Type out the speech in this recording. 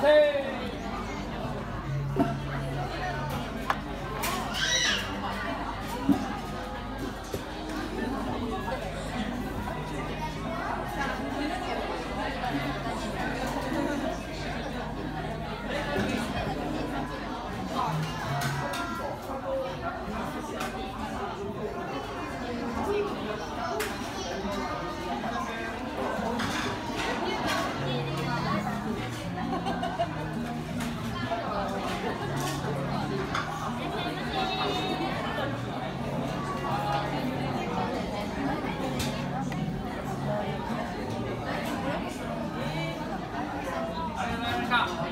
谢上。